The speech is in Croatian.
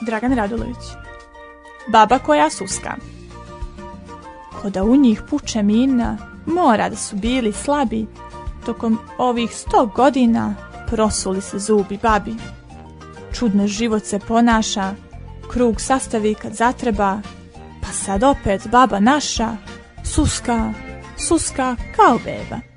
Dragan Radulović. Baba koja suska. Ko da u njih puče mina, mora da su bili slabi, tokom ovih sto godina prosuli se zubi babi. Čudno život se ponaša, krug sastavi kad zatreba, pa sad opet baba naša, suska, suska kao beba.